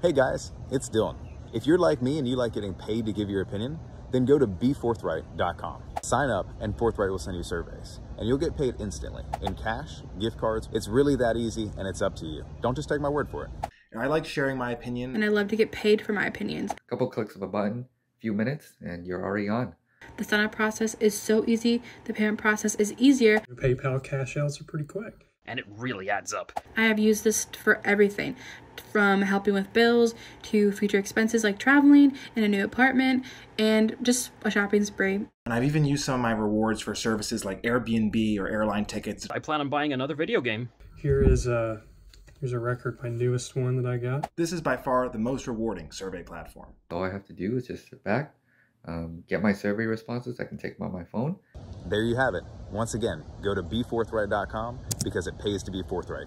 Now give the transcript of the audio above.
Hey guys, it's Dylan. If you're like me and you like getting paid to give your opinion, then go to beforthright.com. Sign up and Forthright will send you surveys. And you'll get paid instantly in cash, gift cards. It's really that easy and it's up to you. Don't just take my word for it. I like sharing my opinion. And I love to get paid for my opinions. A couple clicks of a button, few minutes, and you're already on. The sign up process is so easy. The payment process is easier. PayPal cash outs are pretty quick. And it really adds up. I have used this for everything from helping with bills to future expenses like traveling in a new apartment and just a shopping spree. And I've even used some of my rewards for services like Airbnb or airline tickets. I plan on buying another video game. Here is a here's a record, my newest one that I got. This is by far the most rewarding survey platform. All I have to do is just sit back, um, get my survey responses. I can take them on my phone. There you have it. Once again, go to beforthright.com because it pays to be forthright.